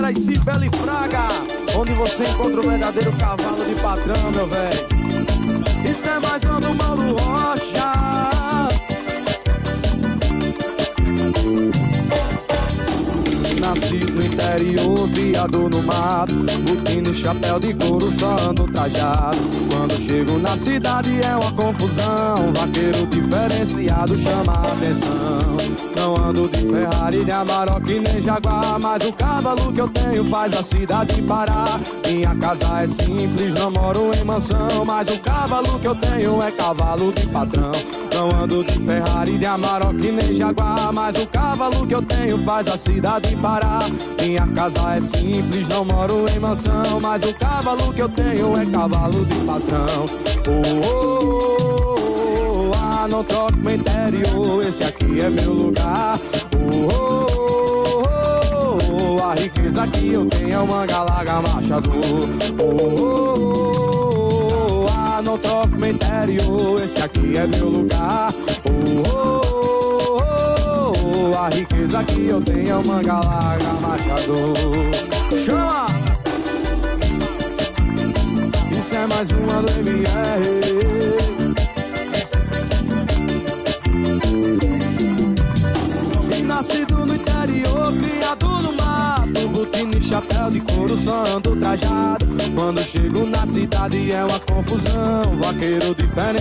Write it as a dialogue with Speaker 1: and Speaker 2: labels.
Speaker 1: Taquara e Cipela e Fraga, onde você encontra o verdadeiro cavalo de patrão, meu velho. Isso é mais um do Mauro Rocha. Nascido no interior, criado no mato Botina chapéu de couro, usando trajado Quando chego na cidade é uma confusão Vaqueiro diferenciado chama a atenção ando de Ferrari, de Amarok nem Jaguar Mas o cavalo que eu tenho faz a cidade parar. Minha casa é simples, não moro em mansão Mas o cavalo que eu tenho é cavalo de patrão. Não ando de Ferrari, de Amarok nem Jaguar Mas o cavalo que eu tenho faz a cidade parar. Minha casa é simples, não moro em mansão Mas o cavalo que eu tenho é cavalo de patrão. Oh, oh, oh interior, esse aqui é meu lugar. Oh, oh, oh, a riqueza que eu tenho é uma galaga machador. Oh, ah, não troco meu interior, esse aqui é meu lugar. Oh, a riqueza que eu tenho é uma galaga machador. Chama! Isso é mais uma do MR. chapéu de couro, só ando trajado. Quando chego na cidade é uma confusão Vaqueiro diferente